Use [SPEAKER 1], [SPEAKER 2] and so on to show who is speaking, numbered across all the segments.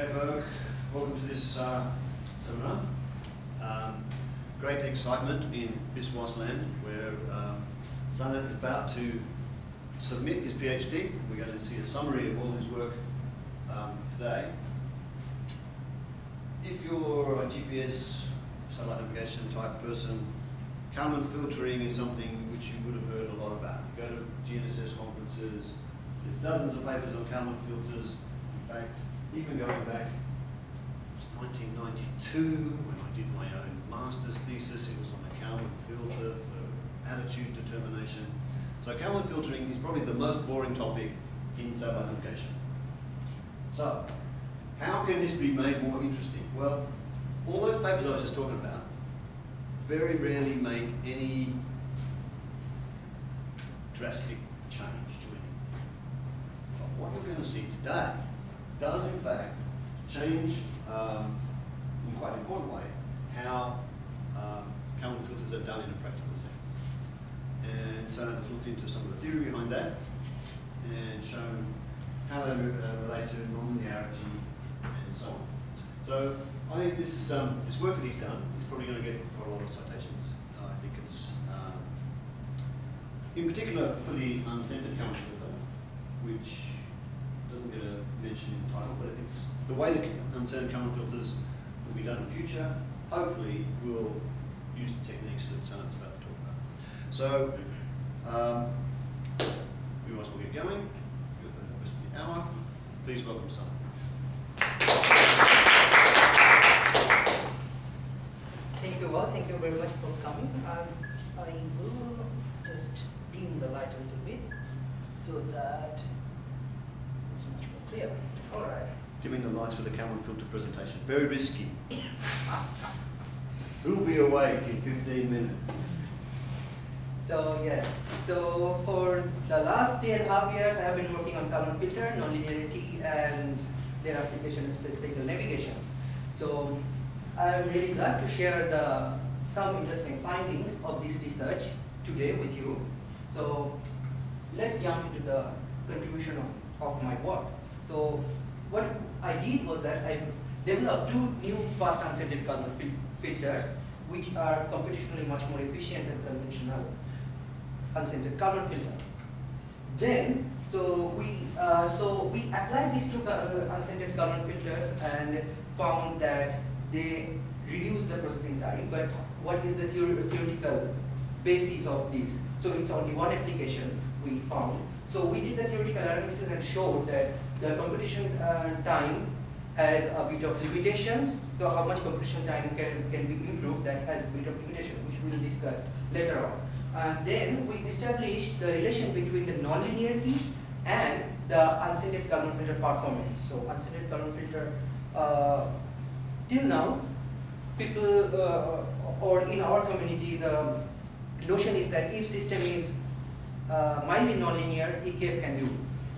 [SPEAKER 1] Welcome to this uh, seminar. Um, great excitement in Biswas land where um, Sanat is about to submit his PhD. We're going to see a summary of all his work um, today. If you're a GPS satellite navigation type person, Kalman filtering is something which you would have heard a lot about. You go to GNSS conferences, there's dozens of papers on Kalman filters. In fact, even going back to 1992 when I did my own master's thesis, it was on the Kalman filter for attitude determination. So Kalman filtering is probably the most boring topic in satellite navigation. So, how can this be made more interesting? Well, all those papers I was just talking about very rarely make any drastic change to anything. But what you're going to see today does in fact change um, in quite an important way how um, Kalman filters are done in a practical sense. And so I've looked into some of the theory behind that and shown how they uh, relate to nonlinearity and so on. So I think this, um, this work that he's done is probably going to get quite a lot of citations. Uh, I think it's, um, in particular for the unscented Kalman filter, which doesn't get a mention in the title, but it's the way that unscented Kalman filters will be done in the future. Hopefully, we'll use the techniques that Sanat's about to talk about. So, um, we might as well get going. We've got the rest of the hour. Please welcome Sanat.
[SPEAKER 2] Thank you all. Thank you very much for coming. Um, I will just dim the light a little bit so that it's much more clear. All right.
[SPEAKER 1] Dimming the lights for the Kalman filter presentation. Very risky. Who'll be awake in 15 minutes?
[SPEAKER 2] So yes, so for the last three and a half years, I have been working on Kalman filter, nonlinearity, and their application is spatial navigation. So I'm really glad to share the some interesting findings of this research today with you. So let's jump into the contribution of, of my work. So what I did was that I developed two new fast unscented Kalman fil filters, which are computationally much more efficient than conventional unscented Kalman filter. Then, so we uh, so we applied these two uh, unscented Kalman filters and found that they reduce the processing time. But what is the theor theoretical basis of this? So it's only one application we found. So we did the theoretical analysis and showed that the computation uh, time has a bit of limitations. So how much computation time can, can be improved that has a bit of limitation, which we'll discuss later on. And then we established the relation between the nonlinearity and the unscented Kalman filter performance. So unscented Kalman filter, uh, till now, people uh, or in our community, the notion is that if system is uh, mildly nonlinear, EKF can do.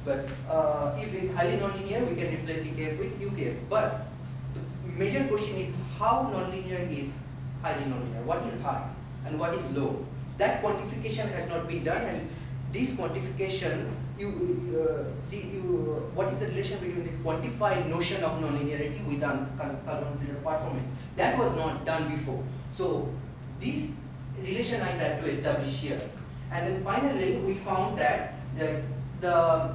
[SPEAKER 2] But uh, if it's highly nonlinear, we can replace EKF with UKF. But the major question is how nonlinear is highly nonlinear? What is high and what is low? That quantification has not been done, and this quantification, you, uh, the, you, what is the relation between this quantified notion of nonlinearity with Kalman performance? That was not done before. So this relation I tried to establish here. And then finally, we found that the, the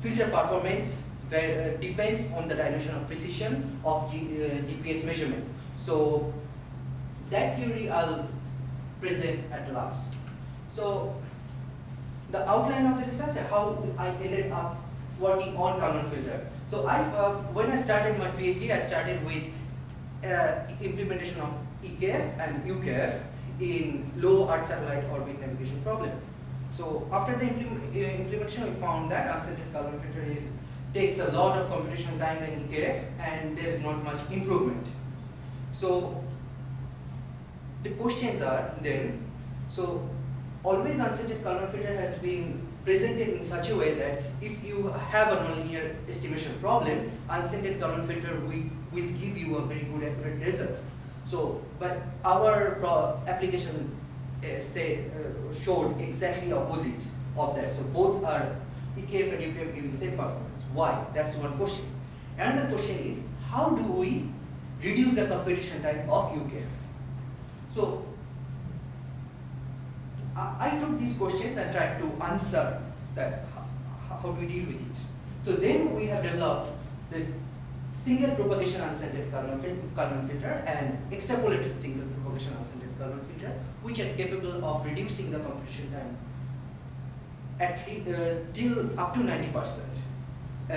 [SPEAKER 2] filter performance where, uh, depends on the dimension of precision of G, uh, GPS measurement. So that theory I'll present at last. So the outline of the research, how I ended up working on Kalman filter. So I, uh, when I started my PhD, I started with uh, implementation of EKF and UKF in low Earth satellite orbit navigation problem. So after the uh, implementation, we found that unscented Kalman filter is takes a lot of computational time in EKF, and there is not much improvement. So the questions are then, so always unscented Kalman filter has been presented in such a way that if you have a nonlinear estimation problem, unscented Kalman filter will, will give you a very good accurate result. So, but our application uh, say uh, showed exactly opposite of that. So both are EKF and UKF giving the same performance. Why? That's one question. Another question is how do we reduce the competition time of UKF? So I, I took these questions and tried to answer that how, how do we deal with it. So then we have developed the single propagation unscented Kalman, fil Kalman filter and extrapolated single propagation unscented Kalman filter, which are capable of reducing the computation time at least uh, till up to 90 percent, uh,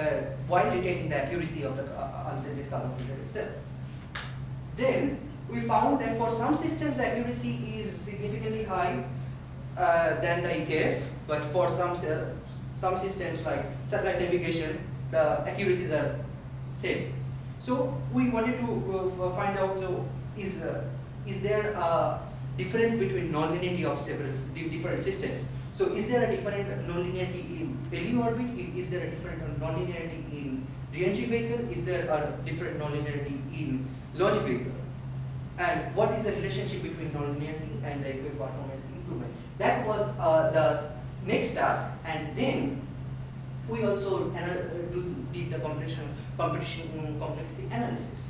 [SPEAKER 2] while retaining the accuracy of the uh, unscented Kalman filter itself. Then we found that for some systems the accuracy is significantly high uh, than the EKF, but for some uh, some systems like satellite navigation, the accuracies are same. So we wanted to uh, find out so is uh, is there a difference between nonlinearity of several different systems? So is there a different nonlinearity in LEO orbit? Is there a different nonlinearity in reentry vehicle? Is there a different nonlinearity in launch vehicle? And what is the relationship between nonlinearity and the performance improvement? That was uh, the next task, and then we also uh, do, did the competition, competition complexity analysis.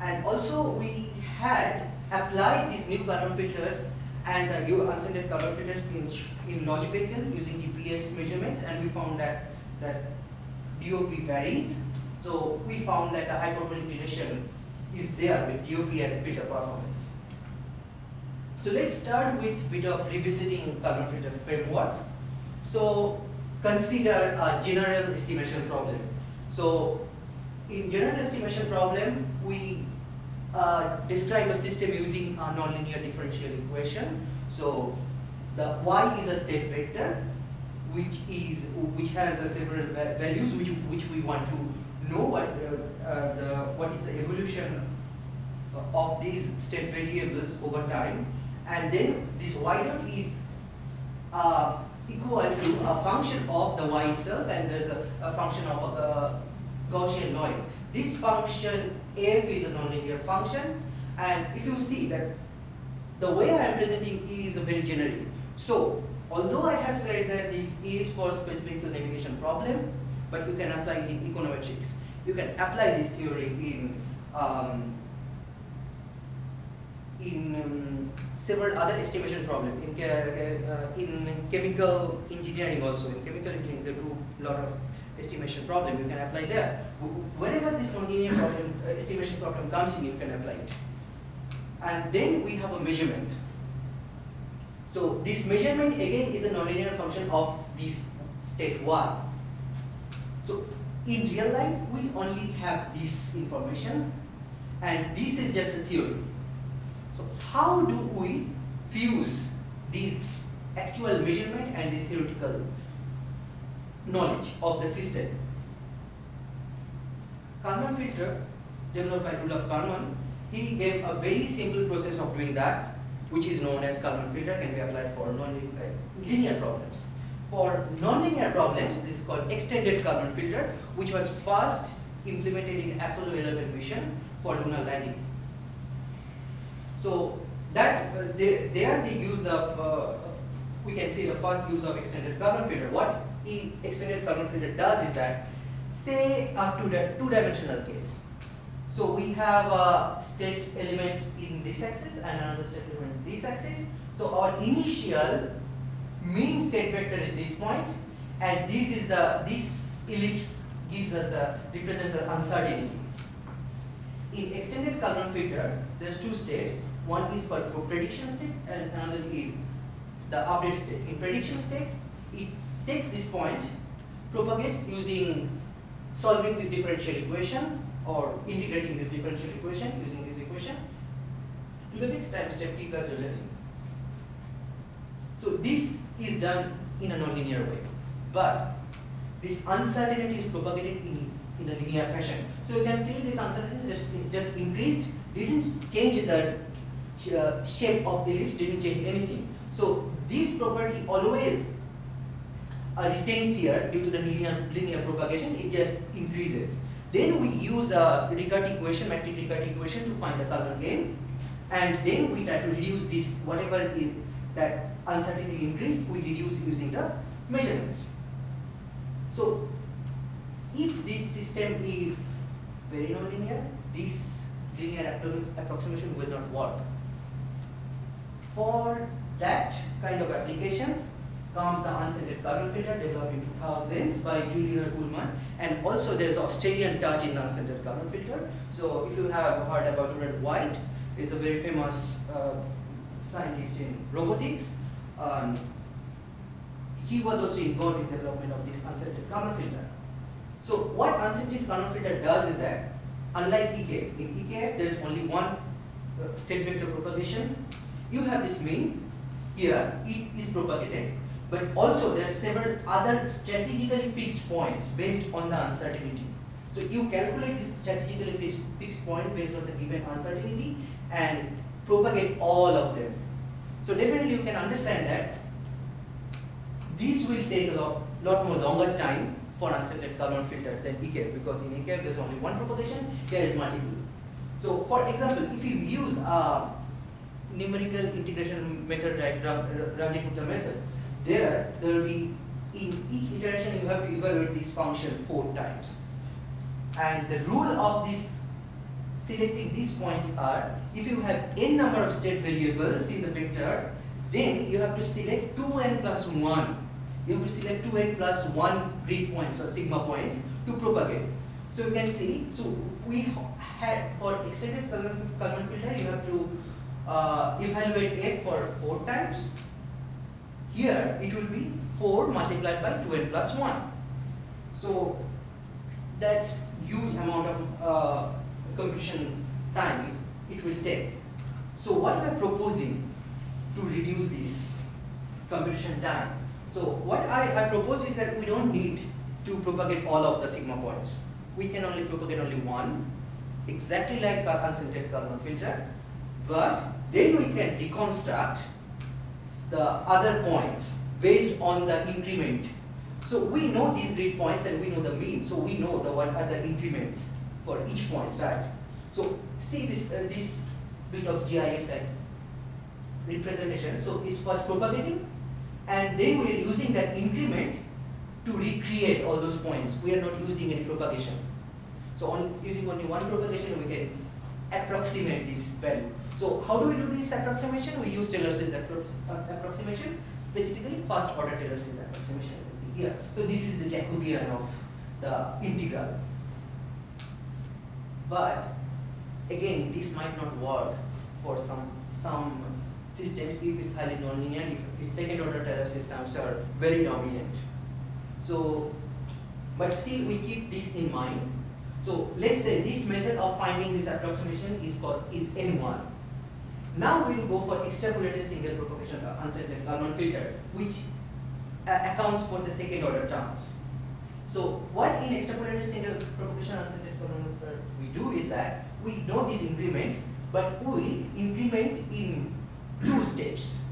[SPEAKER 2] And also we had applied these new Kalman filters and the new unscented Kalman filters in, in vehicle using GPS measurements and we found that, that DOP varies. So we found that the hyperbolic relation is there with DOP and filter performance. So let's start with a bit of revisiting Kalman filter framework. So consider a general estimation problem. So in general estimation problem, we uh, describe a system using a nonlinear differential equation. So the y is a state vector which is which has uh, several values which which we want to know what uh, uh, the what is the evolution of these state variables over time and then this y dot is uh, equal to a function of the y itself and there's a, a function of a Gaussian noise. This function f is a nonlinear function and if you see that the way I am presenting is very generic. So although I have said that this is for specific to navigation problem, but you can apply it in econometrics. You can apply this theory in um, in um, several other estimation problems. In, uh, in chemical engineering also, in chemical engineering they do a lot of estimation problem, you can apply there. Wherever this nonlinear problem, uh, estimation problem comes in, you can apply it. And then we have a measurement. So this measurement again is a nonlinear function of this state y. So in real life, we only have this information and this is just a theory. How do we fuse this actual measurement and this theoretical knowledge of the system? Kalman filter, developed by Rudolf Kalman, he gave a very simple process of doing that, which is known as Kalman filter, can be applied for non-linear uh, problems. For nonlinear problems, this is called extended Kalman filter, which was first implemented in Apollo 11 mission for lunar landing. So that uh, they, there the use of, uh, we can say the first use of extended Kalman filter. What extended Kalman filter does is that, say a two-dimensional case. So we have a state element in this axis and another state element in this axis. So our initial mean state vector is this point, and this is the this ellipse gives us the represents the uncertainty. In extended Kalman filter, there's two states. One is called prediction state and another is the update state. In prediction state, it takes this point, propagates using solving this differential equation or integrating this differential equation using this equation to the next time step t plus delta t. So this is done in a nonlinear way, but this uncertainty is propagated in, in a linear fashion. So you can see this uncertainty just, just increased, didn't change the uh, shape of ellipse didn't change anything. So this property always uh, retains here due to the linear, linear propagation, it just increases. Then we use a Riccati equation, matrix Riccati equation to find the Kalman gain. And then we try to reduce this, whatever is that uncertainty increase, we reduce using the measurements. So if this system is very nonlinear, this linear approximation will not work. For that kind of applications comes the unscented Kalman filter developed in 2000s by Julier Uhlmann and also there is Australian touch in unscented Kalman filter. So if you have heard about Durrant-Whyte, is a very famous uh, scientist in robotics. Um, he was also involved in development of this unscented Kalman filter. So what unscented Kalman filter does is that, unlike EKF, in EKF there is only one uh, state vector propagation. You have this mean, here it is propagated, but also there are several other strategically fixed points based on the uncertainty. So you calculate this strategically fixed, fixed point based on the given uncertainty and propagate all of them. So definitely you can understand that this will take a lot, lot more longer time for unscented Kalman filter than EKF because in EKF there's only one propagation, here is multiple. So for example, if you use a numerical integration method like Runge-Kutta method, there there will be in each iteration you have to evaluate this function four times. And the rule of this selecting these points are if you have n number of state variables in the vector, then you have to select 2n plus 1 you have to select 2n plus 1 grid points or sigma points to propagate. So you can see, so we had for extended Kalman, filter, you have to uh, evaluate f for 4 times. Here it will be 4 multiplied by 2n plus 1. So that's huge amount of uh, computation time it will take. So what we are proposing to reduce this computation time so what I, I propose is that we don't need to propagate all of the sigma points. We can only propagate only one, exactly like the unscented Kalman filter, but then we can reconstruct the other points based on the increment. So we know these grid points and we know the mean, so we know the what are the increments for each point, right? So see this uh, this bit of GIF representation. So it's first propagating, and then we are using that increment to recreate all those points. We are not using any propagation. So on using only one propagation, we can approximate this value. So how do we do this approximation? We use Taylor series appro approximation, specifically first order Taylor series approximation. You can see here. So this is the Jacobian of the integral. But again, this might not work for some some systems if it's highly nonlinear, if, its second order Taylor systems are very dominant. So, but still we keep this in mind. So let's say this method of finding this approximation is called is N1. Now we'll go for extrapolated single propagation unscented Kalman filter, which uh, accounts for the second order terms. So what in extrapolated single propagation unscented Kalman filter we do is that we know this increment, but we increment in two steps.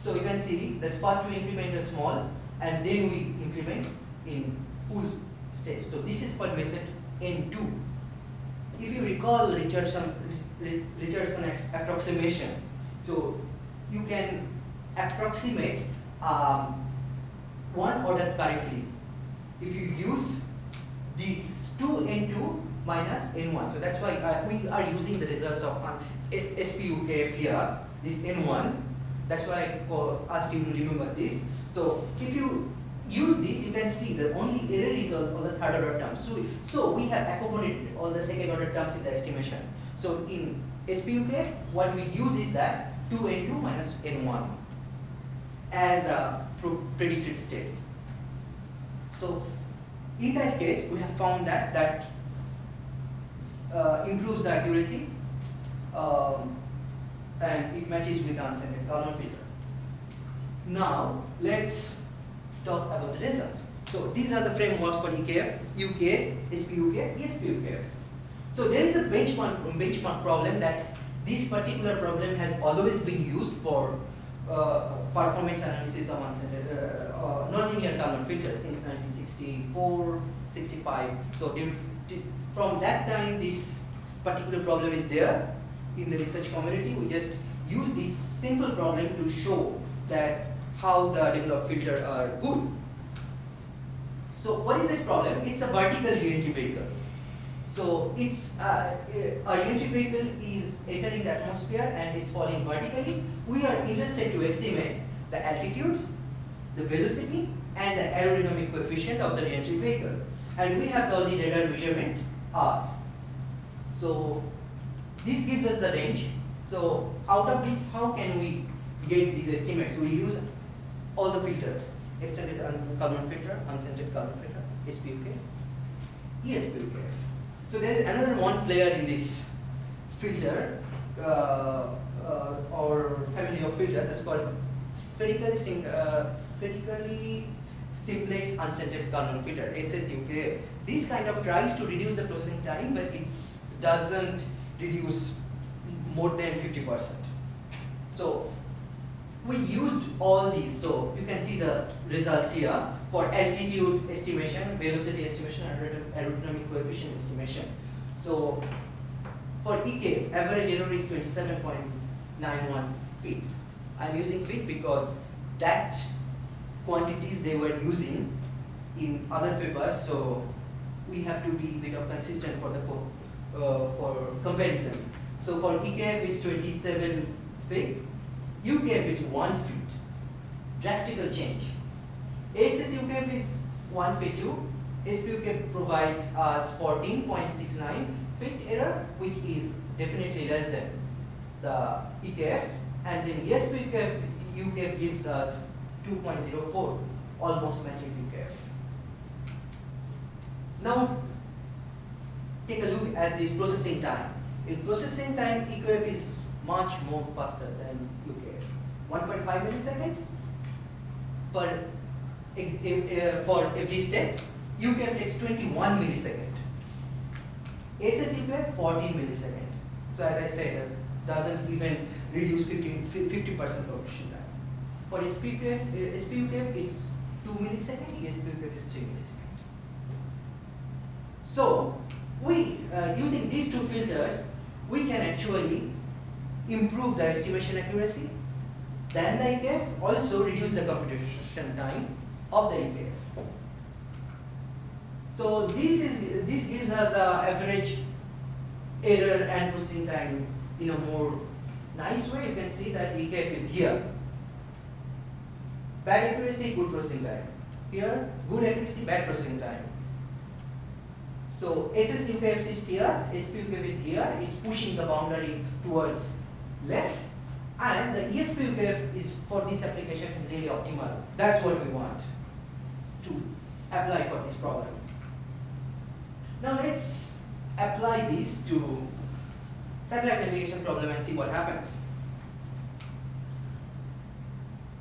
[SPEAKER 2] So you can see that first we increment a small and then we increment in full steps. So this is called method N2. If you recall Richardson, Richardson approximation, so you can approximate um, one order correctly if you use these 2n2 minus n1. So that's why uh, we are using the results of uh, SPUKF here this N1. That's why I asked you to remember this. So if you use this, you can see the only error is on, the third order terms. So, so we have accommodated all the second order terms in the estimation. So in SPUK, what we use is that 2n2 minus n1 as a predicted state. So in that case, we have found that that uh, improves the accuracy. Um, and it matches with the unscented Kalman filter. Now, let's talk about the results. So these are the frameworks for EKF, UKF, SPUKF, ESPUKF. So there is a benchmark, benchmark problem that this particular problem has always been used for uh, performance analysis of uh, uh, nonlinear Kalman filters since 1964, 65. So from that time, this particular problem is there in the research community. We just use this simple problem to show that how the developed filter are good. So what is this problem? It's a vertical unity vehicle. So it's uh, a reentry vehicle is entering the atmosphere and it's falling vertically. We are interested to estimate the altitude, the velocity, and the aerodynamic coefficient of the reentry vehicle. And we have the radar measurement R. So this gives us the range. So out of this, how can we get these estimates? We use all the filters, extended Kalman filter, unscented Kalman filter, SPUK, ESPUK. So there is another one player in this filter, uh, uh, or family of filters that's called spherically, uh, spherically simplex unscented Kalman filter, SSUK. This kind of tries to reduce the processing time, but it doesn't reduce more than 50%. So we used all these, so you can see the results here for altitude estimation, velocity estimation, and aerodynamic coefficient estimation. So for EK, average error is 27.91 feet. I'm using feet because that quantities they were using in other papers, so we have to be a bit of consistent for the uh, for comparison. So for EKF it's 27 feet, UKF is 1 feet. Drastical change. SSUKF is 1 feet too. SPUKF provides us 14.69 feet error, which is definitely less than the EKF. And then SPUCAP UCAP gives us 2.04, almost matches UKF. Now, take a look at this processing time. In processing time, EKF is much more faster than UKF. 1.5 millisecond per for every step. UKF takes 21 millisecond. UKF 14 millisecond. So as I said, doesn't even reduce 50 percent completion time. For SPUK, uh, SPUK it's 2 millisecond, ESPUK is 3 millisecond. So, we, uh, using these two filters, we can actually improve the estimation accuracy, then the EKF, also reduce the computation time of the EKF. So this is this gives us a average error and processing time in a more nice way. You can see that EKF is here. Bad accuracy, good processing time. Here, good accuracy, bad processing time. So SSUKF is here, SPUKF is here, is pushing the boundary towards left, and the ESPUKF is for this application is really optimal. That's what we want to apply for this problem. Now let's apply this to satellite navigation problem and see what happens.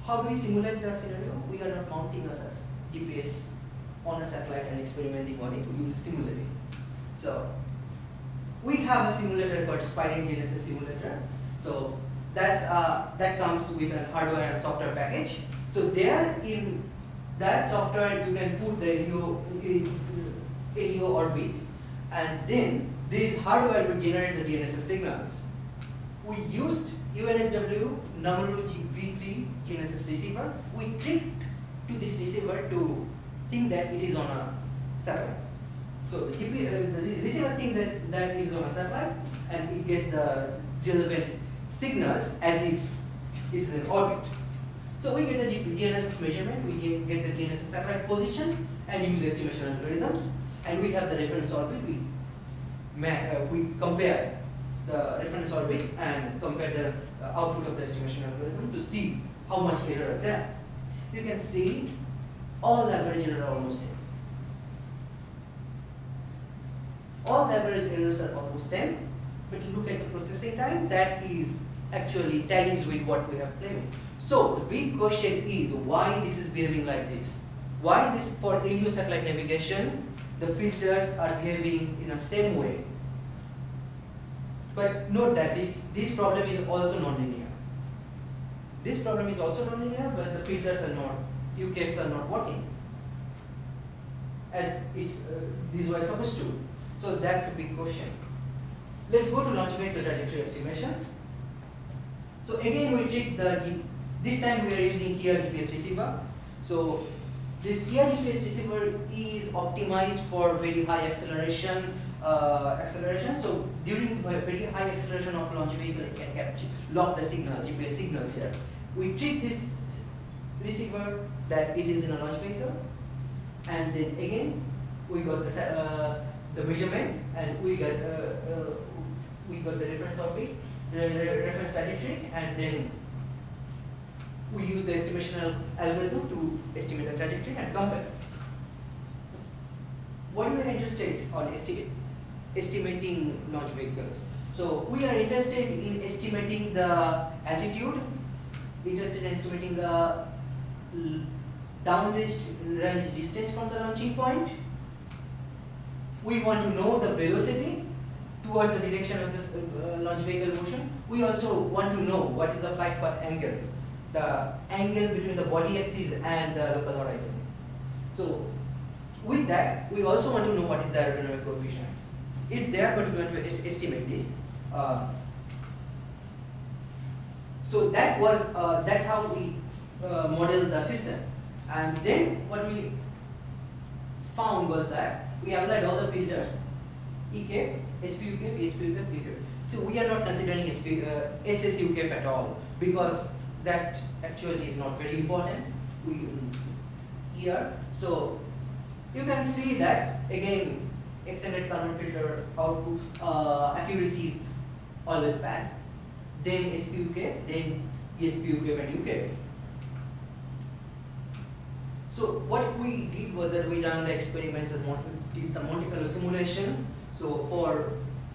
[SPEAKER 2] How do we simulate the scenario? We are not mounting a GPS on a satellite and experimenting on it, we will simulate it. So we have a simulator called Spirene GNSS simulator. So that's uh, that comes with a hardware and software package. So there in that software you can put the LEO, LEO orbit and then this hardware will generate the GNSS signals. We used UNSW Namuru V3 GNSS receiver. We tricked to this receiver to think that it is on a satellite. So the, GP, uh, the receiver thinks that, that it is on a satellite and it gets the relevant signals as if it is in orbit. So we get the GNSS measurement, we get the GNSS satellite position and use estimation algorithms and we have the reference orbit, we, uh, we compare the reference orbit and compare the uh, output of the estimation algorithm to see how much error there. You can see all the average errors are almost same. All the average errors are almost same, but look at the processing time, that is actually tallies with what we have claimed. So the big question is why this is behaving like this? Why this for LEO satellite navigation, the filters are behaving in the same way but note that this, this problem is also nonlinear. This problem is also nonlinear, but the filters are not, UKFs are not working as it's, uh, these were supposed to. So that's a big question. Let's go to launch vehicle trajectory estimation. So again we take the, this time we are using here GPS receiver. So this ERD phase receiver is optimized for very high acceleration, uh, acceleration. So during very high acceleration of launch vehicle, it can capture, lock the signals, GPS signals here. We treat this receiver that it is in a launch vehicle, and then again we got the uh, the measurement, and we got uh, uh, we got the reference orbit, reference trajectory, and then we use the estimation algorithm to estimate the trajectory and compare. What we are interested on esti estimating launch vehicles. So we are interested in estimating the altitude, interested in estimating the downrange range distance from the launching point. We want to know the velocity towards the direction of this uh, launch vehicle motion. We also want to know what is the flight path angle the angle between the body axis and the local horizon. So with that, we also want to know what is the aerodynamic coefficient. It's there, but we want to estimate this. Uh, so that was uh, that's how we uh, modeled the system. And then what we found was that we applied all the filters, EKF, SPUKF, ESPUKF, EKF. So we are not considering SP, uh, SSUKF at all because that actually is not very important we, here. So you can see that again extended Kalman filter output uh, accuracy is always bad. Then SPUK, then ESPUK and UKF. So what we did was that we done the experiments and did some Monte Carlo simulation. So for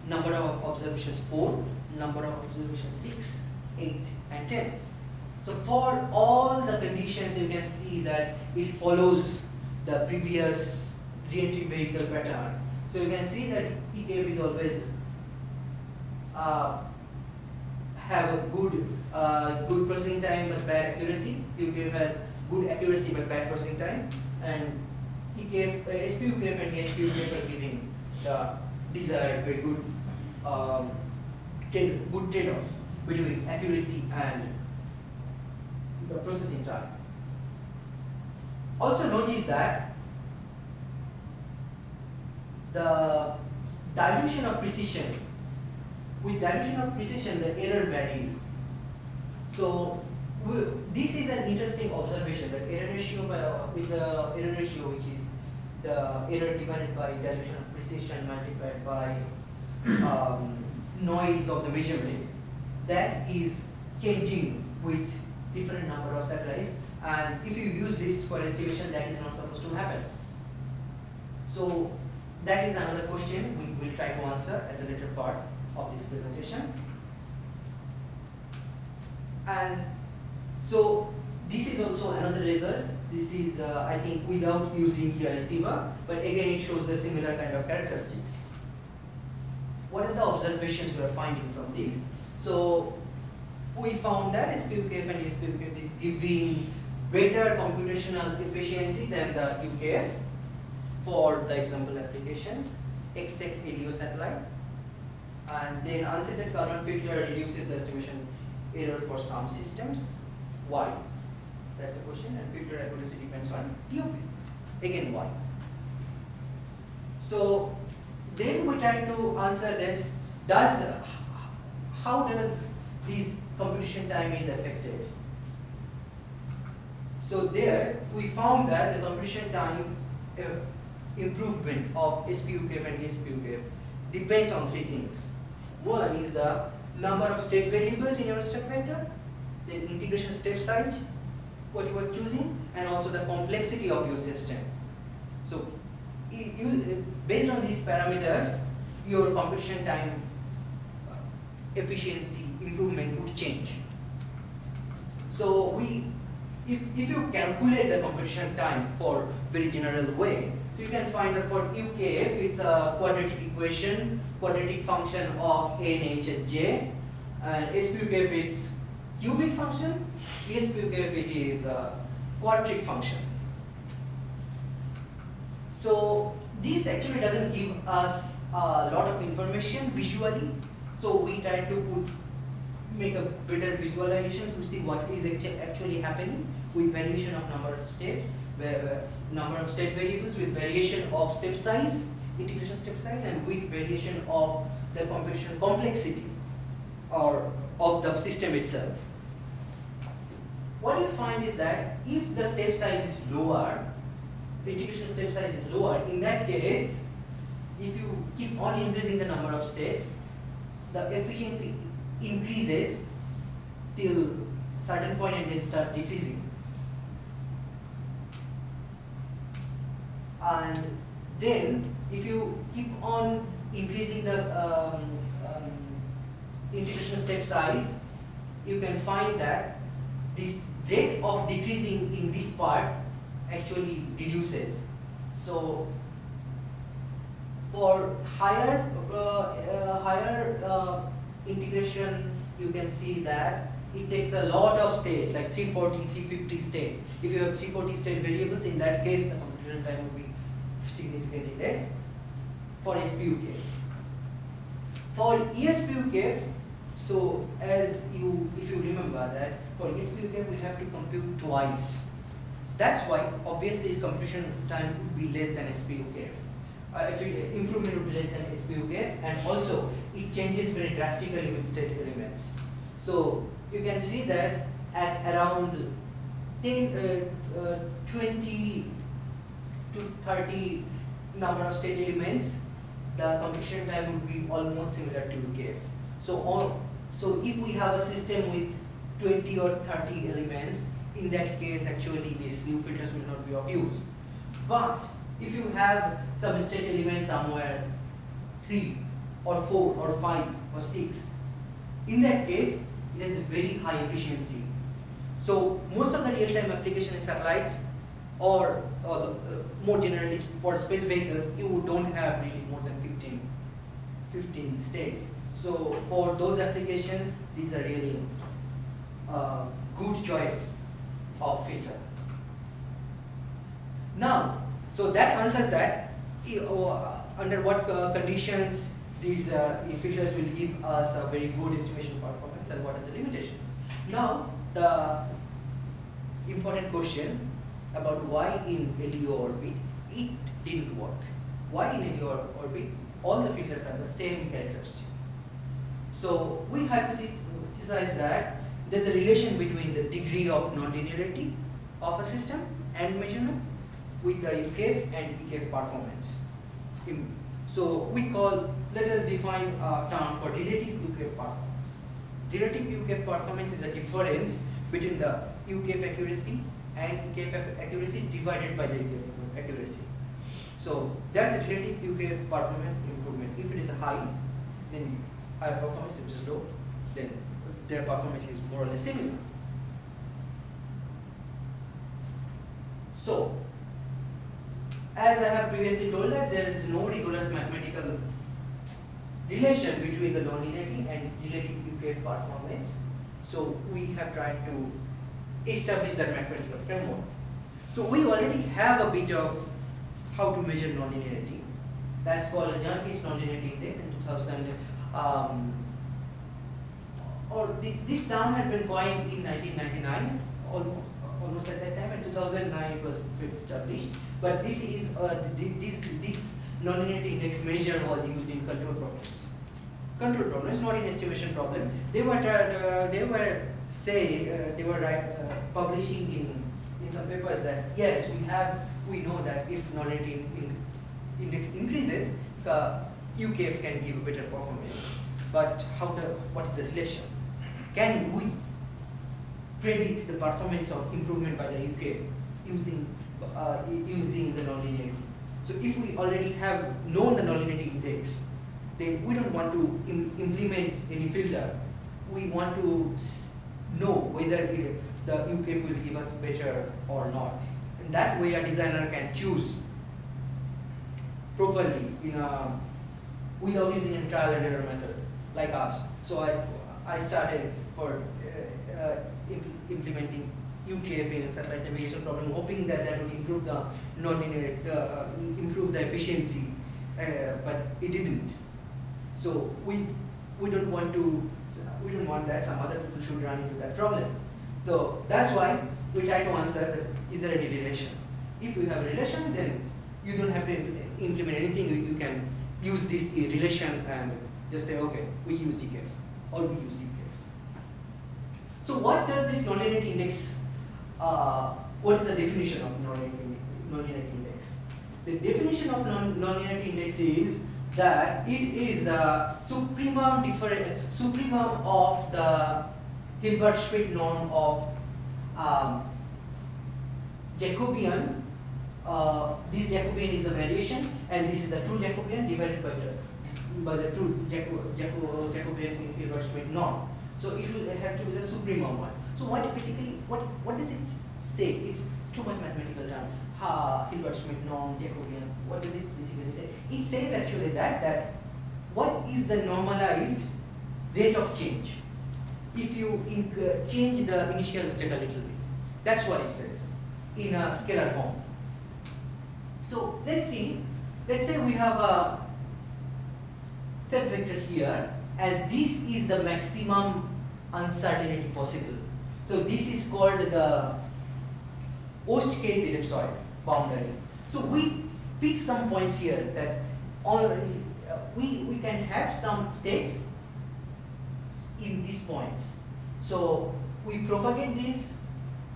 [SPEAKER 2] number of observations 4, number of observations 6, 8 and 10. So for all the conditions, you can see that it follows the previous re-entry vehicle pattern. So you can see that EKF is always uh, have a good uh, good processing time but bad accuracy. UKF has good accuracy but bad processing time, and EKF, uh, SPUKF and ESPUKF are giving the desired very good um, good trade-off between accuracy and the processing time. Also notice that the dilution of precision, with dilution of precision the error varies. So this is an interesting observation, the error ratio by, with the error ratio which is the error divided by dilution of precision multiplied by um, noise of the measurement, that is changing with different number of satellites and if you use this for estimation that is not supposed to happen. So that is another question we will try to answer at the later part of this presentation. And so this is also another result. This is uh, I think without using here receiver, but again it shows the similar kind of characteristics. What are the observations we are finding from this? So we found that SPUKF and ESPUKF is giving better computational efficiency than the UKF for the example applications, except LEO satellite. And then unscented Kalman filter reduces the estimation error for some systems. Why? That's the question. And filter accuracy depends on DOP. Again, why? So then we try to answer this. Does how does these computation time is affected. So there we found that the computation time uh, improvement of SPUKF and ESPUKF depends on three things. One is the number of state variables in your step vector, then integration step size, what you are choosing, and also the complexity of your system. So you, based on these parameters, your computation time uh, efficiency improvement would change. So we, if, if you calculate the computation time for very general way, so you can find that for UKF, it's a quadratic equation, quadratic function of n, h, and j. And SPUKF is cubic function, ESPUKF it is a quadratic function. So this actually doesn't give us a lot of information visually. So we try to put make a better visualization to see what is actually happening with variation of number of where number of state variables with variation of step size, integration step size, and with variation of the computational complexity or of the system itself. What you find is that if the step size is lower, the integration step size is lower, in that case, if you keep on increasing the number of steps, the efficiency increases till certain point and then starts decreasing. And then if you keep on increasing the um, um, integration step size, you can find that this rate of decreasing in this part actually reduces. So for higher uh, uh, higher uh, integration, you can see that it takes a lot of states, like 340, 350 states. If you have 340 state variables, in that case, the computation time will be significantly less for SPUK. For ESPUK, so as you, if you remember that for ESPUK we have to compute twice. That's why obviously computation time would be less than SPUK. Uh, if it, improvement would be less than SPUK and also it changes very drastically with state elements. So you can see that at around 10, uh, uh, 20 to 30 number of state elements, the computation time would be almost similar to UKF. So, on, so if we have a system with 20 or 30 elements, in that case actually these new filters will not be of use. But if you have some state element somewhere, 3 or 4 or 5 or 6, in that case it has a very high efficiency. So most of the real-time application in satellites or, or uh, more generally for space vehicles, you don't have really more than 15, 15 states. So for those applications, these are really uh, good choice of filter. Now, so that answers that, uh, under what uh, conditions these uh, filters will give us a very good estimation performance and what are the limitations. Now, the important question about why in LEO orbit it didn't work. Why in LEO orbit all the filters have the same characteristics. So we hypothesize that there's a relation between the degree of nonlinearity of a system and measurement with the UKF and EKF performance. So we call, let us define a term called relative UKF performance. Relative UKF performance is a difference between the UKF accuracy and UKF accuracy divided by the UKF accuracy. So that's a relative UKF performance improvement. If it is high, then high performance. If it is low, then their performance is more or less similar. So as I have previously told that there is no rigorous mathematical relation between the nonlinearity and relative UKF performance. So we have tried to establish that mathematical framework. So we already have a bit of how to measure nonlinearity. That's called a Jernquist nonlinearity index in 2000. Um, or this, this term has been coined in 1999, almost, almost at that time. In 2009, it was established. But this is uh, this this nonlinearity index measure was used in control problems. Control problems, not in estimation problem. They were uh, they were say uh, they were uh, publishing in in some papers that yes we have we know that if nonlinearity in, index increases, UKF uh, can give a better performance. But how the what is the relation? Can we predict the performance of improvement by the UKF using uh, using the nonlinearity. So if we already have known the nonlinearity index, then we don't want to Im implement any filter. We want to know whether it, the UKF will give us better or not. And that way a designer can choose properly in a, without using a trial and error method like us. So I, I started for uh, uh, imp implementing UKF in satellite navigation problem, hoping that that would improve the nonlinear, uh, improve the efficiency, uh, but it didn't. So we we don't want to we don't want that some other people should run into that problem. So that's why we try to answer that is there any relation If you have a relation, then you don't have to implement anything. You, you can use this relation and just say, okay, we use EKF or we use EKF. So what does this nonlinearity index, uh, what is the definition of nonlinearity index? The definition of nonlinearity index is that it is the supremum, supremum of the Hilbert-Schmidt norm of um, Jacobian. Uh, this Jacobian is a variation, and this is the true Jacobian divided by the by the true Jacobian Hilbert-Schmidt norm. So it, will, it, has to be the supremum one. So what basically what what does it say? It's too much mathematical term. Ha, Hilbert-Schmidt norm, Jacobian. What does it basically say? It says actually that that what is the normalized rate of change if you uh, change the initial state a little bit. That's what it says in a scalar form. So let's see, let's say we have a set vector here and this is the maximum uncertainty possible. So this is called the worst case ellipsoid boundary. So we pick some points here that uh, we, we can have some states in these points. So we propagate this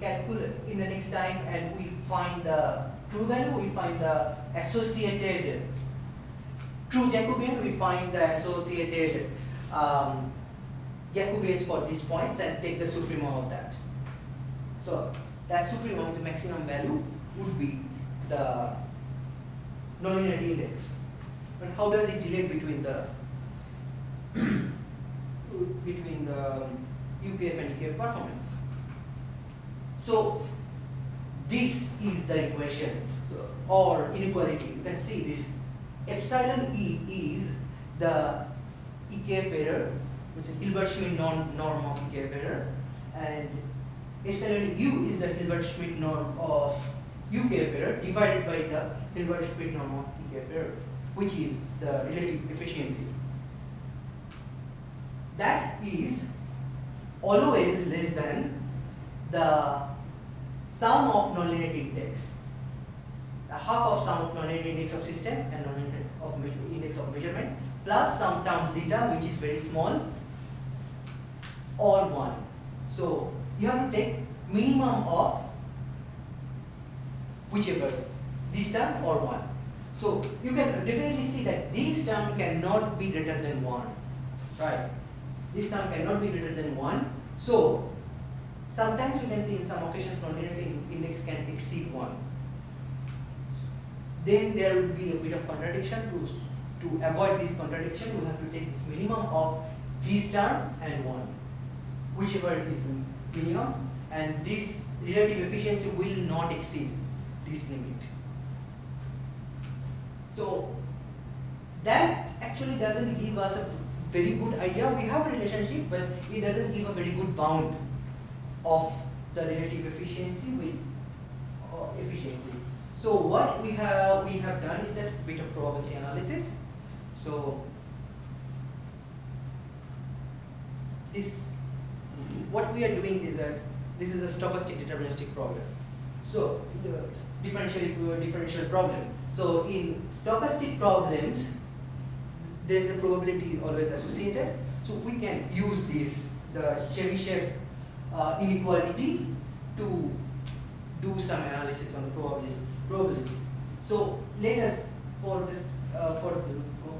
[SPEAKER 2] calculate in the next time and we find the true value, we find the associated true Jacobian, we find the associated um, for these points and take the supremum of that. So that supremum, the maximum value, would be the nonlinearity index. But how does it relate between the between the UKF and EKF performance? So this is the equation or inequality. You can see this epsilon E is the EKF error, which is Hilbert-Schmidt norm, of EKF error, and epsilon U is the Hilbert-Schmidt norm of UKF error divided by the Hilbert-Schmidt norm of EKF error, which is the relative efficiency. That is always less than the sum of nonlinearity index. The half of sum of nonlinearity index of system and nonlinearity of index of measurement plus some term zeta which is very small or 1. So you have to take minimum of whichever this term or 1. So you can definitely see that this term cannot be greater than 1. Right? This term cannot be greater than 1. So Sometimes you can see in some occasions nonlinearity index can exceed 1. Then there will be a bit of contradiction. To, to avoid this contradiction, we have to take this minimum of this term and 1, whichever is minimum. And this relative efficiency will not exceed this limit. So that actually doesn't give us a very good idea. We have a relationship, but it doesn't give a very good bound of the relative efficiency with uh, efficiency. So what we have we have done is that bit of probability analysis. So this what we are doing is that this is a stochastic deterministic problem. So differential differential problem. So in stochastic problems, there is a probability always associated. So we can use this the Chebyshev's uh, inequality to do some analysis on the probability. So let us, for this, uh, for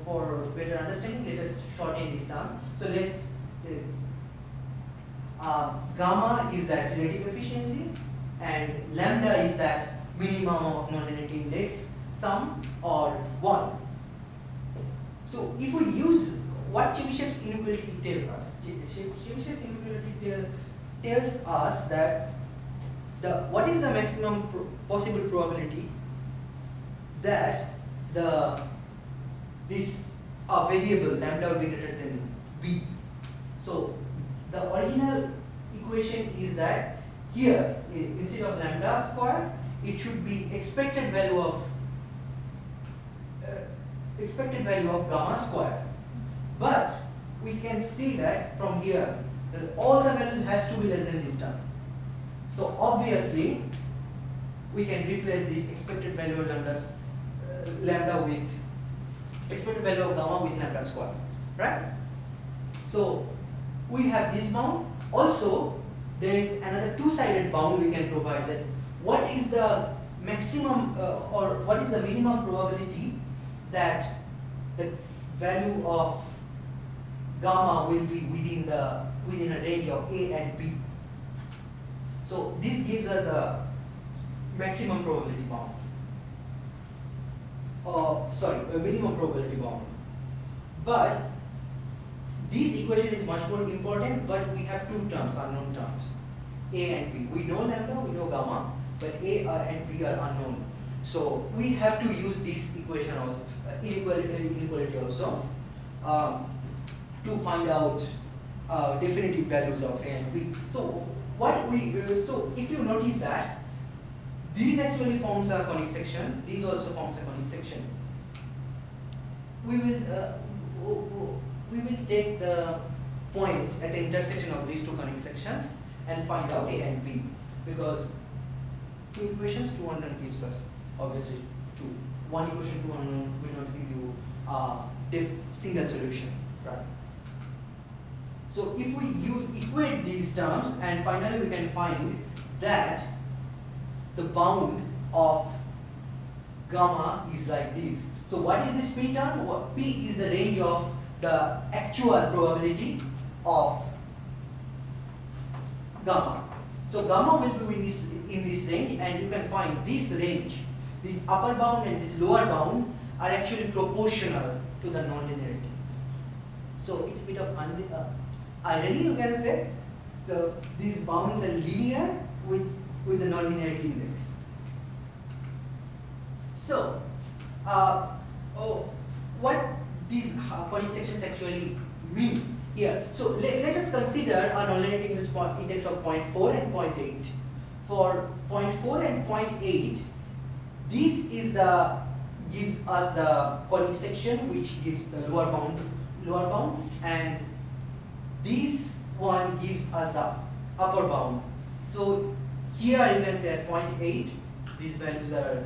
[SPEAKER 2] for better understanding, let us shorten this down. So let's uh, uh, gamma is that relative efficiency, and lambda is that minimum of nonlinearity index sum or one. So if we use what Chebyshev's inequality tells us, Chebyshev's inequality tells us that the what is the maximum pro possible probability that the this uh, variable lambda will be greater than b. So the original equation is that here instead of lambda square it should be expected value of uh, expected value of gamma square. But we can see that from here that all the values has to be less than this term. So obviously, we can replace this expected value of lambda, uh, lambda with expected value of gamma with lambda square, right? So we have this bound. Also, there is another two-sided bound we can provide that what is the maximum uh, or what is the minimum probability that the value of gamma will be within the within a range of A and B. So this gives us a maximum probability bound. Or sorry, a minimum probability bound. But this equation is much more important, but we have two terms, unknown terms, A and B. We know lambda, we know gamma, but A and B are unknown. So we have to use this equation of uh, inequality, inequality also um, to find out uh, definitive values of A and B. So what we uh, so if you notice that these actually forms a conic section, these also forms a conic section. We will uh, we will take the points at the intersection of these two conic sections and find out A and B because two equations, two unknown gives us obviously two. One equation, two unknown will not give you a single solution, right? So if we use equate these terms and finally we can find that the bound of gamma is like this. So what is this p term? P is the range of the actual probability of gamma. So gamma will be in this in this range and you can find this range, this upper bound and this lower bound are actually proportional to the nonlinearity. So it's a bit of uh, irony you can say. So these bounds are linear with, with the nonlinearity index. So, uh, oh, what these conic sections actually mean here. So let, let us consider a nonlinearity index of 0.4 and 0.8. For 0.4 and 0.8, this is the gives us the conic section which gives the lower bound lower bound and this one gives us the upper bound. So here you can say at 0.8 these values are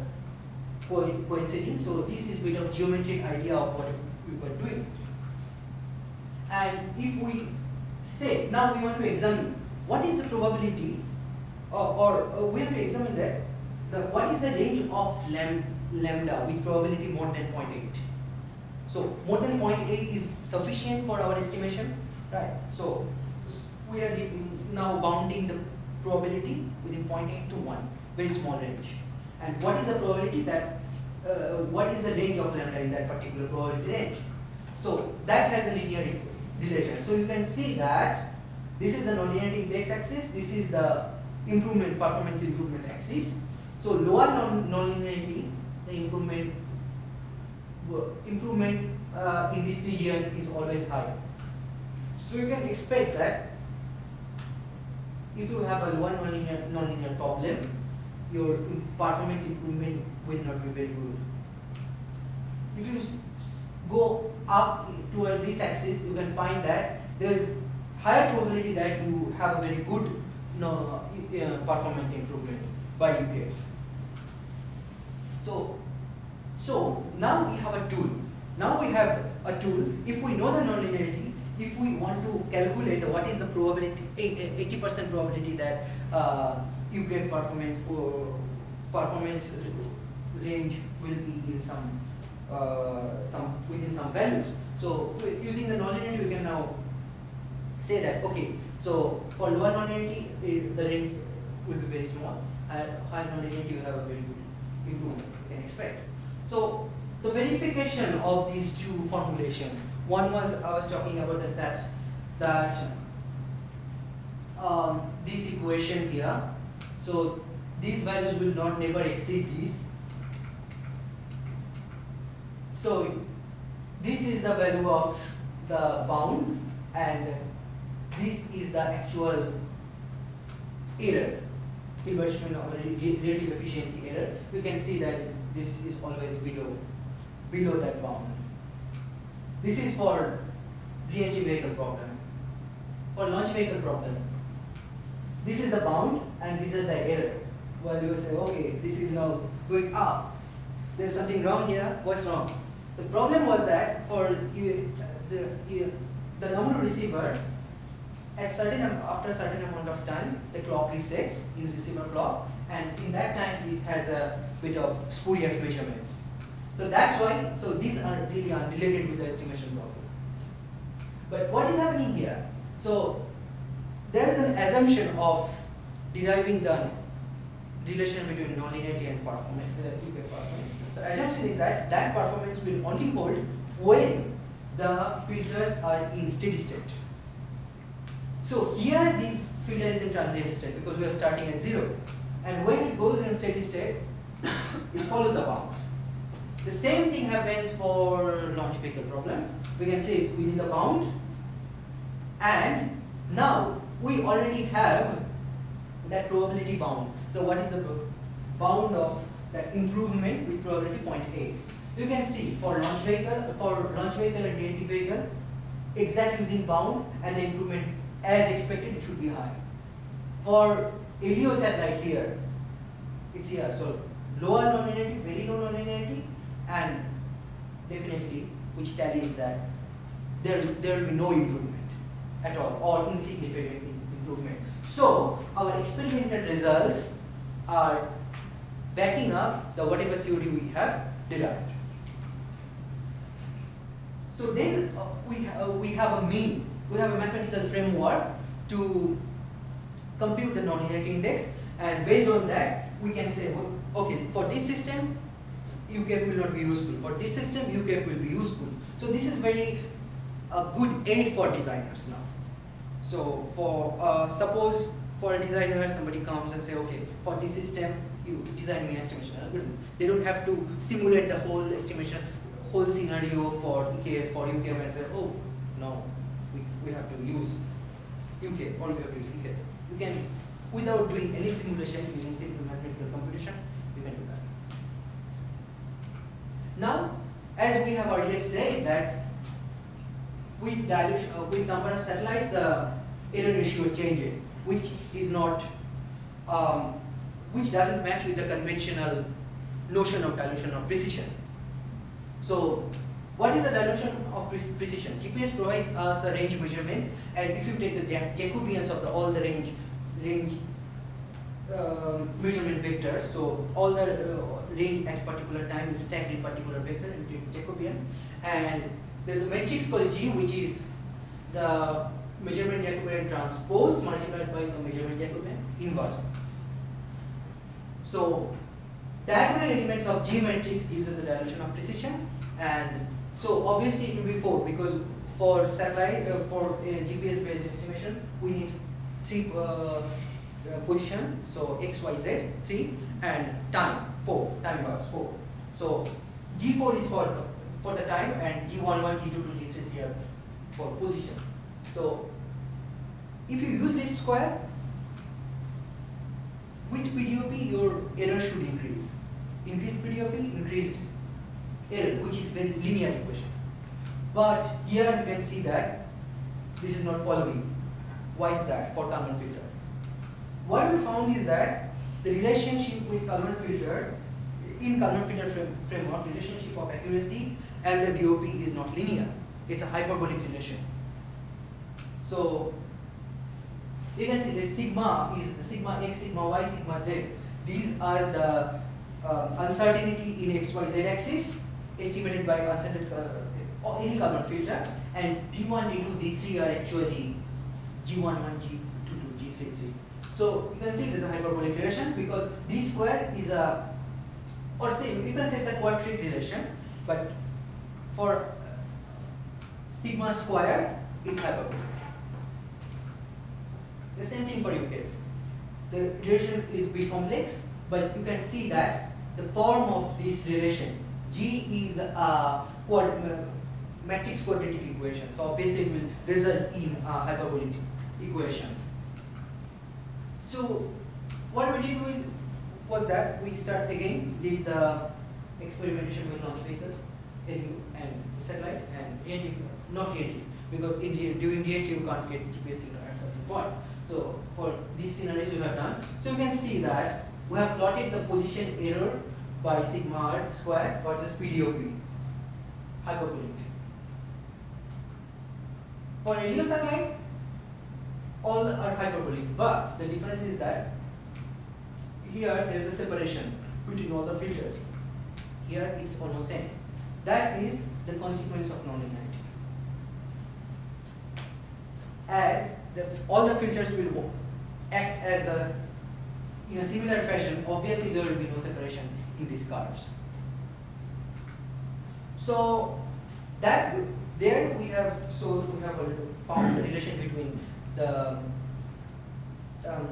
[SPEAKER 2] coinciding. So this is bit of geometric idea of what we were doing. And if we say, now we want to examine what is the probability or, or, or we have to examine that the, what is the range of lambda with probability more than 0.8. So more than 0.8 is sufficient for our estimation, right? So we are now bounding the probability within 0.8 to 1, very small range. And what is the probability that, uh, what is the range of lambda in that particular probability range? So that has a linear relation. So you can see that this is the nonlinearity index axis, this is the improvement, performance improvement axis. So lower non nonlinearity, the improvement improvement uh, in this region is always high. So you can expect that if you have a one nonlinear, nonlinear problem, your performance improvement will not be very good. If you go up towards this axis, you can find that there is higher probability that you have a very good no, uh, performance improvement by UKF. So, so now we have a tool. Now we have a tool. If we know the nonlinearity, if we want to calculate what is the probability, 80% probability that uh, UKF performance or performance range will be in some uh, some within some values. So using the nonlinearity, we can now say that okay. So for lower nonlinearity, the range will be very small. At higher nonlinearity, you have a very good improvement you can expect. So the verification of these two formulation. One was I was talking about that that, that um, this equation here. So these values will not never exceed these so this is the value of the bound and this is the actual error, Hilbert-Schmidt relative efficiency error. You can see that this is always below, below that bound. This is for re-entry vehicle problem. For launch vehicle problem, this is the bound and this is the error. well, you will say, okay, this is now going up. There's something wrong here. What's wrong? The problem was that for you, uh, the, the Namuru receiver, at certain after a certain amount of time, the clock resets in receiver clock, and in that time it has a bit of spurious measurements. So that's why. So these are really unrelated with the estimation problem. But what is happening here? So there is an assumption of deriving the relation between nonlinearity and performance, uh, performance. So assumption is that that performance will only hold when the filters are in steady state. So here this filter is in transient state because we are starting at zero. And when it goes in steady state, it follows a bound. The same thing happens for launch vehicle problem. We can say it's within the bound. And now we already have that probability bound. So what is the bound of the improvement with probability 0.8? You can see for launch vehicle, for launch vehicle and DNT vehicle, exactly within bound and the improvement as expected it should be high. For LEO satellite here, it's here. So lower nonlinearity, very low nonlinearity, and definitely which tallies that there, there will be no improvement at all or insignificant improvement. So our experimental results are backing up the whatever theory we have derived. So then uh, we, uh, we have a mean, we have a mathematical framework to compute the nonlinearity index and based on that we can say, okay, for this system UKF will not be useful, for this system UKF will be useful. So this is very a good aid for designers now. So for uh, suppose for a designer somebody comes and say okay for this system you design me estimation algorithm. They don't have to simulate the whole estimation whole scenario for EKF for UKF and say oh no we, we have to use UK or we have to use EKF. You can without doing any simulation using simple mathematical computation you can do that. Now as we have already said that with dilution, uh, with number of satellites, the error ratio changes, which is not, um, which doesn't match with the conventional notion of dilution of precision. So, what is the dilution of pre precision? GPS provides us a range measurements, and if you take the Jacobians of the, all the range range uh, measurement vector, so all the uh, range at particular time is stacked in particular vector in Jacobian, and there's a matrix called G which is the measurement Jacobian transpose multiplied by the measurement Jacobian inverse. So diagonal elements of G matrix gives us the dilution of precision. And so obviously it will be 4 because for satellite uh, for uh, GPS based estimation we need three uh, uh, position. So x y z 3 and time 4 time inverse 4 so G4 is for for the time and G11, G22, G33 are for positions. So if you use this square, with PDOP your error should increase. Increased PDOP, increased error, which is very linear equation. But here you can see that this is not following. Why is that for Kalman filter? What we found is that the relationship with Kalman filter, in Kalman filter frame, framework, relationship of accuracy and the DOP is not linear. It's a hyperbolic relation. So you can see the sigma is sigma x, sigma y, sigma z. These are the uh, uncertainty in x, y, z axis estimated by uh, any Kalman filter and D1, D2, D3 are actually G11, g2, 2, g3, 3. So you can see there's a hyperbolic relation because D square is a, or say you can say it's a quadratic relation, but for sigma square is hyperbolic. The same thing for UKF. The relation is bit complex, but you can see that the form of this relation, G is a quad, uh, matrix quadratic equation. So obviously it will result in a hyperbolic equation. So what we did was, was that we start again did the experimentation with launch vehicle and satellite and DNT, not DNT, because in, during DNT you can't get GPS signal at certain point. So for these scenarios you have done, so you can see that we have plotted the position error by sigma r square versus PDOP, hyperbolic. For radio satellite, all are hyperbolic, but the difference is that here there is a separation between all the filters. Here it's almost same. That is the consequence of nonlinearity. As the, all the filters will act as a in a similar fashion, obviously there will be no separation in these curves. So that there we have so we have found the relation between the um,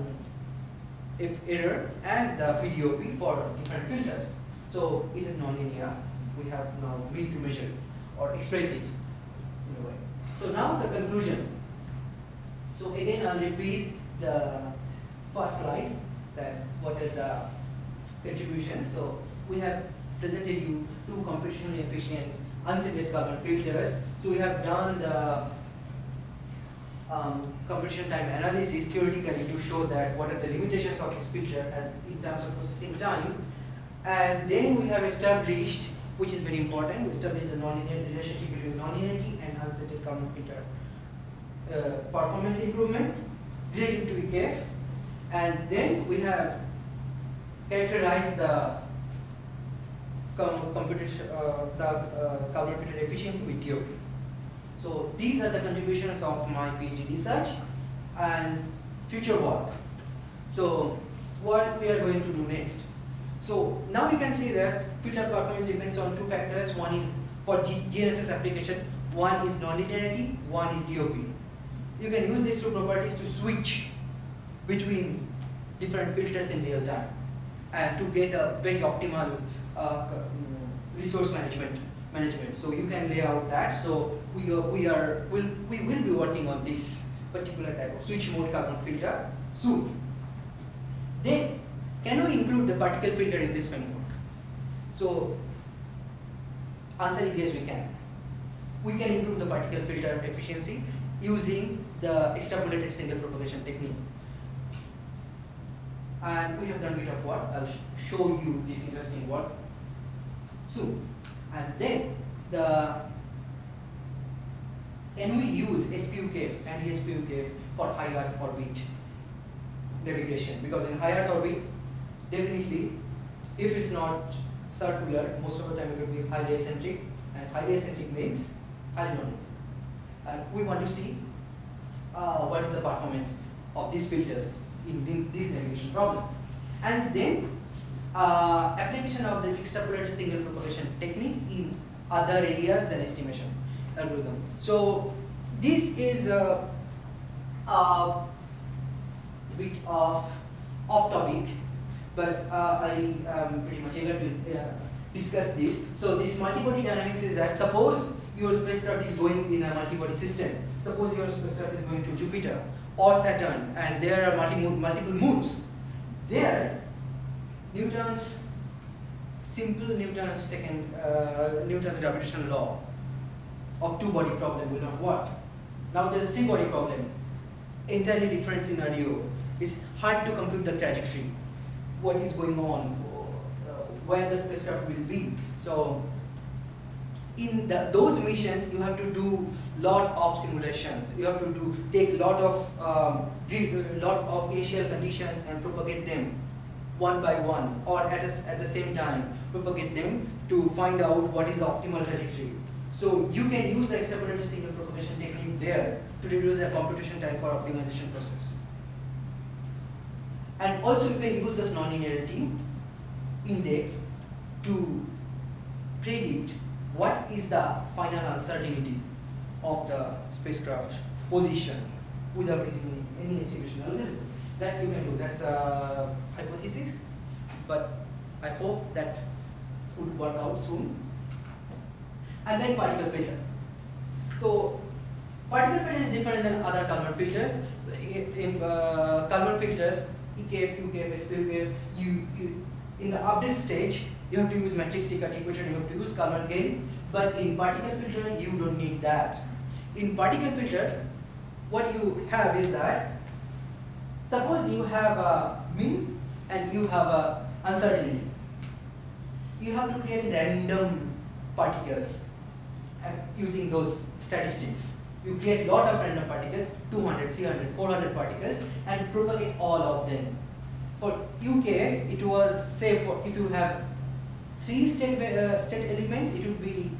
[SPEAKER 2] if error and the PDOP for different filters. So it is nonlinear. We have now mean to measure or express it in a way. So now the conclusion. So again I'll repeat the first slide that what are the contributions. So we have presented you two computationally efficient unscented Kalman filters. So we have done the um, computation time analysis theoretically to show that what are the limitations of this filter in terms of processing time. And then we have established, which is very important, we established the nonlinear relationship between nonlinearity and unscented Kalman filter. Uh, performance improvement relative to EKF, and then we have characterized the com computation, uh, the uh, Kalman filter efficiency with DOP. So these are the contributions of my PhD research and future work. So what we are going to do next. So now we can see that filter performance depends on two factors. One is for GNSS application, one is nonlinearity, one is DOP. You can use these two properties to switch between different filters in real time and to get a very optimal uh, resource management management. So you can lay out that. So we are, we are will we will be working on this particular type of switch mode Kalman filter soon. Then can we include the particle filter in this framework? So answer is yes we can. We can improve the particle filter efficiency using the extrapolated single propagation technique. And we have done a bit of work. I'll show you this interesting work soon. And then the and we use SPUKF and ESPUKF for high Earth orbit navigation? Because in high Earth orbit, definitely, if it's not circular, most of the time it will be highly eccentric, and highly eccentric means highly non And we want to see uh, what is the performance of these filters in this navigation problem. And then uh, application of the extrapolated single propagation technique in other areas than estimation algorithm. So this is a, a bit of off topic, but uh, I am pretty much able to uh, discuss this. So this multi-body dynamics is that suppose your spacecraft is going in a multi-body system. Suppose your spacecraft is going to Jupiter or Saturn and there are multi multiple moons. There Newton's simple Newton's second uh, Newton's gravitational law of two body problem will not work. Now there's three body problem, entirely different scenario. It's hard to compute the trajectory, what is going on, uh, where the spacecraft will be. So in the, those missions, you have to do lot of simulations. You have to do take lot of um, lot of initial conditions and propagate them one by one or at, a, at the same time propagate them to find out what is the optimal trajectory. So you can use the extrapolated single propagation technique there to reduce the computation time for optimization process. And also you can use this nonlinearity index to predict what is the final uncertainty of the spacecraft position without using any estimation algorithm that you can do. That's a hypothesis, but I hope that would work out soon. And then particle filter. So particle filter is different than other Kalman filters. In uh, Kalman filters, EKF, UKF, SPUKF, you, you, in the update stage, you have to use matrix Riccati equation, you have to use Kalman gain, but in particle filter, you don't need that. In particle filter, what you have is that Suppose you have a mean and you have a uncertainty. You have to create random particles using those statistics. You create lot of random particles, 200, 300, 400 particles, and propagate all of them. For UK, it was say for if you have three state uh, state elements, it would be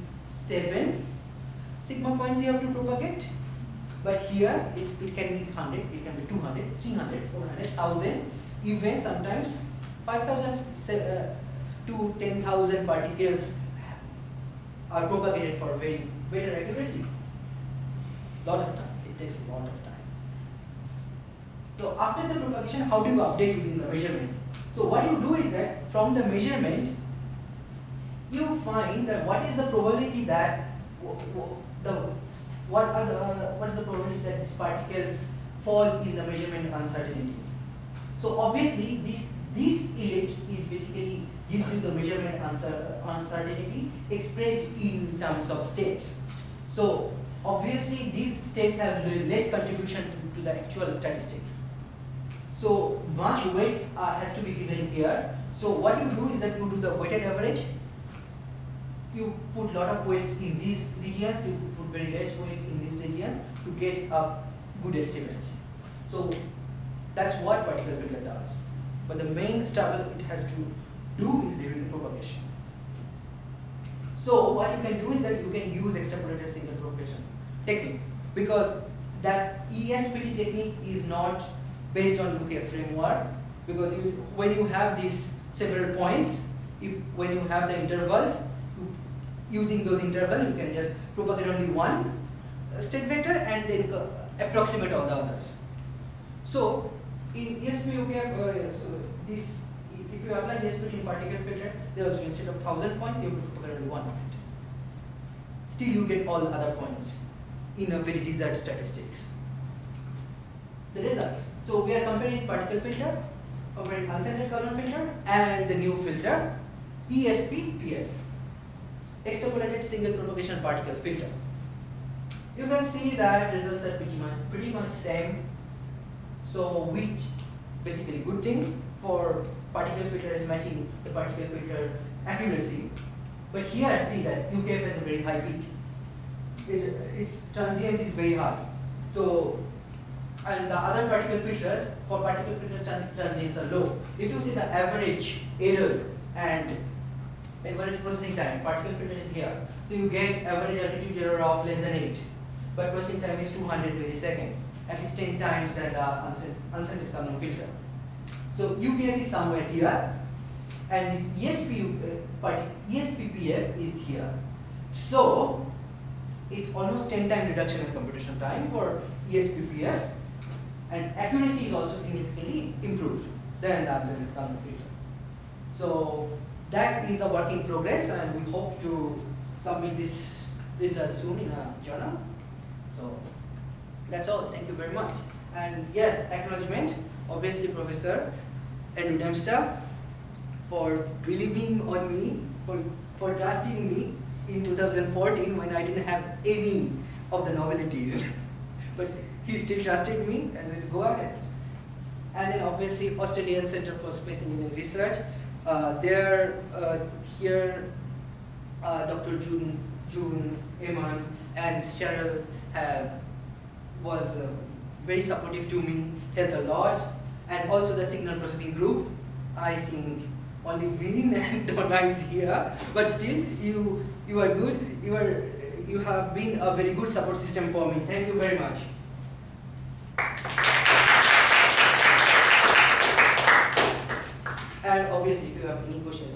[SPEAKER 2] seven sigma points you have to propagate. But here, it, it can be 100, it can be 200, 300, 400, 1000, even sometimes 5000 uh, to 10,000 particles are propagated for very better accuracy. Lot of time, it takes a lot of time. So after the propagation, how do you update using the measurement? So what you do is that from the measurement, you find that what is the probability that the what are the what is the probability that these particles fall in the measurement uncertainty. So obviously this this ellipse is basically gives you the measurement uncertainty expressed in terms of states. So obviously these states have less contribution to, to the actual statistics. So much weights uh, has to be given here. So what you do is that you do the weighted average. You put lot of weights in these regions. You put very less weight in this region to get a good estimate. So that's what particle filter does. But the main struggle it has to do is during propagation. So what you can do is that you can use extrapolated single propagation technique because that ESPT technique is not based on UK framework because you, when you have these several points, if when you have the intervals, you, using those intervals you can just propagate only one state vector and then approximate all the others. So in ESP have uh, so this if you apply ESP in particle filter, there also instead of thousand points you propagate only one point. Still you get all the other points in a very desired statistics. The results. So we are comparing particle filter, comparing unscented Kalman filter, and the new filter, ESP-PF, extrapolated single propagation particle filter. You can see that results are pretty much pretty much same. So which basically good thing for particle filter is matching the particle filter accuracy. But here see that UKF has a very high peak. It, its transience is very high. So and the other particle filters, for particle filters transients are low. If you see the average error and average processing time, particle filter is here. So you get average altitude error of less than 8, but processing time is 200 millisecond, at least 10 times than the uh, unscented Kalman filter. So UPF is somewhere here, and this ESP, uh, ESPPF is here. So it's almost 10 time reduction in computation time for ESPPF and accuracy is also significantly improved than the answer filter. So that is a work in progress and we hope to submit this result soon in a journal. So that's all. Thank you very much. And yes, acknowledgement, obviously Professor Andrew Dempster for believing on me, for, for trusting me in 2014 when I didn't have any of the novelties. but he still trusted me and said, go ahead. And then obviously Australian Center for Space Engineering Research. Uh, there, uh, here, uh, Dr. June, June, Eman, and Cheryl have, was uh, very supportive to me, helped a lot. And also the signal processing group. I think only Vin and Donna is here, but still you you are good. You are you have been a very good support system for me. Thank you very much. And obviously, if you have any questions,